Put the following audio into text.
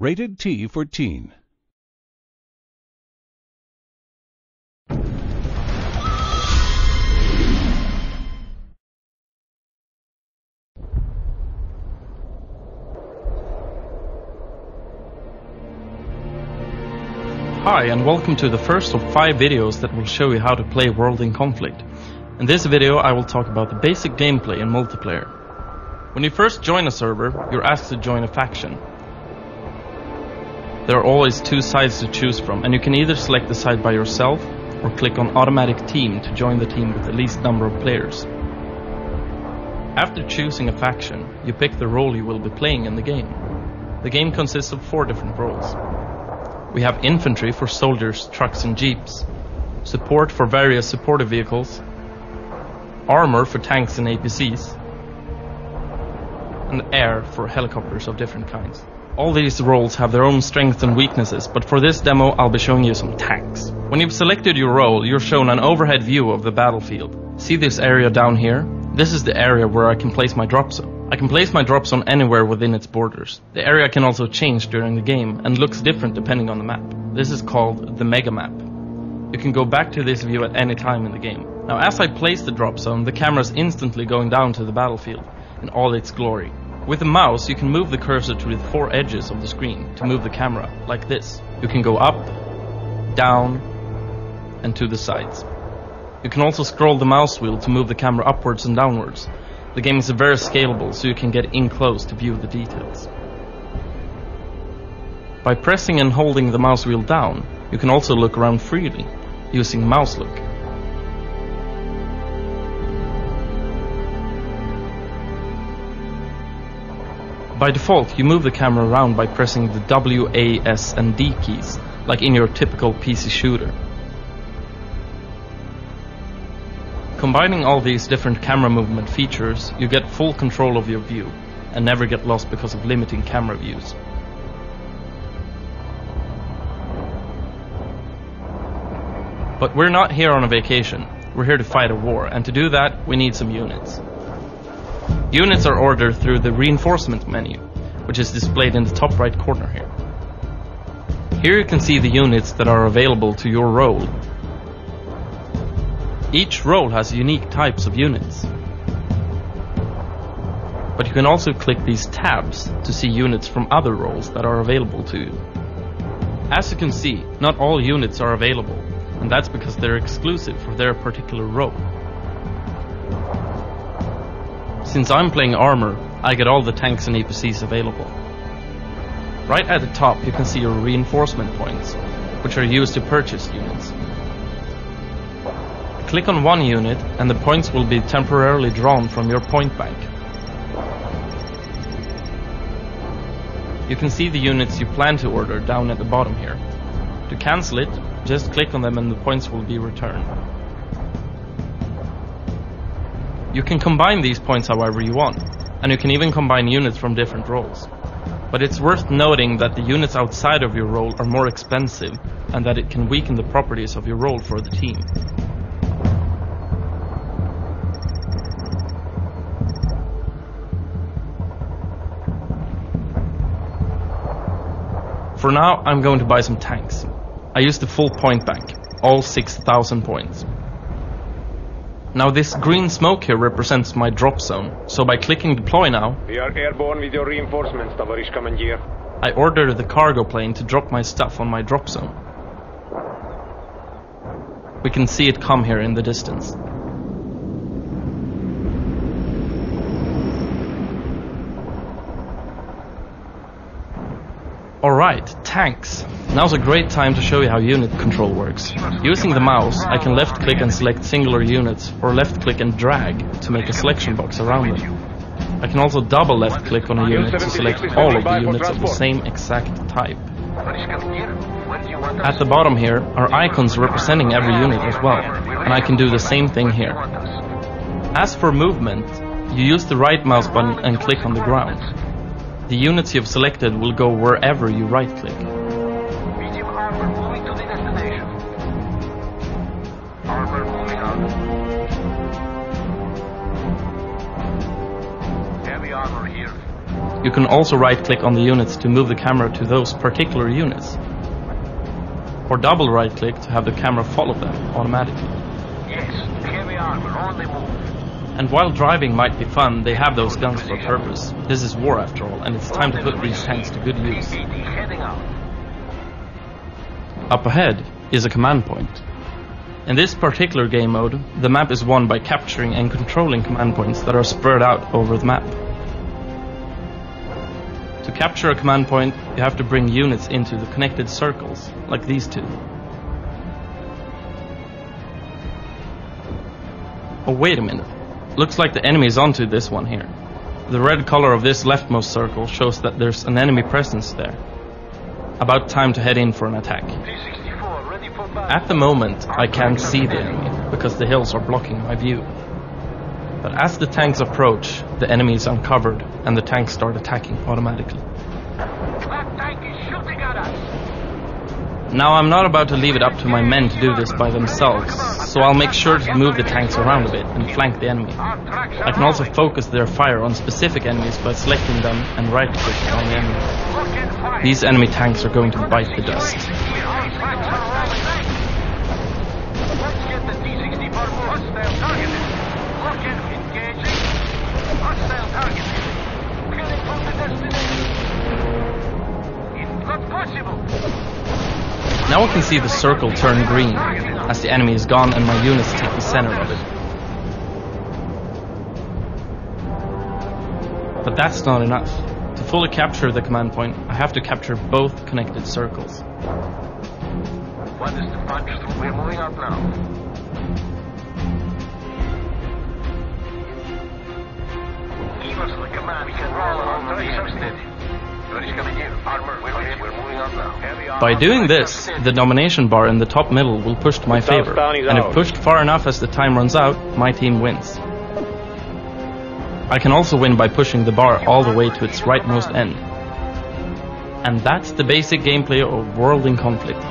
Rated T for Teen. Hi and welcome to the first of five videos that will show you how to play World in Conflict. In this video I will talk about the basic gameplay in multiplayer. When you first join a server, you're asked to join a faction. There are always two sides to choose from and you can either select the side by yourself or click on automatic team to join the team with the least number of players. After choosing a faction, you pick the role you will be playing in the game. The game consists of four different roles. We have infantry for soldiers, trucks and jeeps, support for various supportive vehicles, armor for tanks and APCs, and air for helicopters of different kinds. All these roles have their own strengths and weaknesses, but for this demo I'll be showing you some tanks. When you've selected your role, you're shown an overhead view of the battlefield. See this area down here? This is the area where I can place my drop zone. I can place my drop zone anywhere within its borders. The area can also change during the game and looks different depending on the map. This is called the mega map. You can go back to this view at any time in the game. Now as I place the drop zone, the camera is instantly going down to the battlefield in all its glory. With the mouse, you can move the cursor to the four edges of the screen to move the camera, like this. You can go up, down, and to the sides. You can also scroll the mouse wheel to move the camera upwards and downwards. The game is very scalable, so you can get in close to view the details. By pressing and holding the mouse wheel down, you can also look around freely, using mouse look. By default, you move the camera around by pressing the W, A, S and D keys, like in your typical PC shooter. Combining all these different camera movement features, you get full control of your view, and never get lost because of limiting camera views. But we're not here on a vacation, we're here to fight a war, and to do that we need some units. Units are ordered through the reinforcement menu, which is displayed in the top right corner here. Here you can see the units that are available to your role. Each role has unique types of units. But you can also click these tabs to see units from other roles that are available to you. As you can see, not all units are available, and that's because they're exclusive for their particular role. Since I'm playing armor, I get all the tanks and APCs available. Right at the top you can see your reinforcement points, which are used to purchase units. Click on one unit and the points will be temporarily drawn from your point bank. You can see the units you plan to order down at the bottom here. To cancel it, just click on them and the points will be returned. You can combine these points however you want, and you can even combine units from different roles. But it's worth noting that the units outside of your role are more expensive, and that it can weaken the properties of your role for the team. For now, I'm going to buy some tanks. I use the full point bank, all 6000 points. Now this green smoke here represents my drop zone, so by clicking deploy now, We are airborne with your reinforcements, Tavarish Commandeer. I order the cargo plane to drop my stuff on my drop zone. We can see it come here in the distance. Alright, tanks. Now's a great time to show you how unit control works. Using the mouse, I can left click and select singular units, or left click and drag to make a selection box around them. I can also double left click on a unit to select all of the units of the same exact type. At the bottom here are icons representing every unit as well, and I can do the same thing here. As for movement, you use the right mouse button and click on the ground. The units you've selected will go wherever you right click. Medium armor moving to the destination. Armor moving out. Heavy armor here. You can also right click on the units to move the camera to those particular units. Or double right click to have the camera follow them automatically. Yes, heavy armor, on the move. And while driving might be fun, they have those guns for a purpose. This is war after all, and it's time to put these tanks to good use. Up ahead is a command point. In this particular game mode, the map is won by capturing and controlling command points that are spread out over the map. To capture a command point, you have to bring units into the connected circles, like these two. Oh wait a minute. Looks like the enemy is onto this one here. The red color of this leftmost circle shows that there's an enemy presence there. About time to head in for an attack. T-64, ready for battle. At the moment, I can't see the enemy because the hills are blocking my view. But as the tanks approach, the enemy is uncovered and the tanks start attacking automatically. That tank is shooting at us. Now I'm not about to leave it up to my men to do this by themselves, so I'll make sure to move the tanks around a bit and flank the enemy. I can also focus their fire on specific enemies by selecting them and right clicking on the enemy. These enemy tanks are going to bite the dust. Our tracks are rolling. Let's get the T-64 hostile targeted. Look and engaging. Hostile targeted. Heading for the destination. It's not possible. Now I can see the circle turn green as the enemy is gone and my units take the center of it. But that's not enough. To fully capture the command point, I have to capture both connected circles. What is the punch? We're moving out now. Give us the command. We can roll on the tracer steady. Everybody's coming in. Armor, we're, we're, we're moving out now. By doing this, the domination bar in the top middle will push to my favor, and if pushed far enough as the time runs out, my team wins. I can also win by pushing the bar all the way to its rightmost end. And that's the basic gameplay of World in Conflict.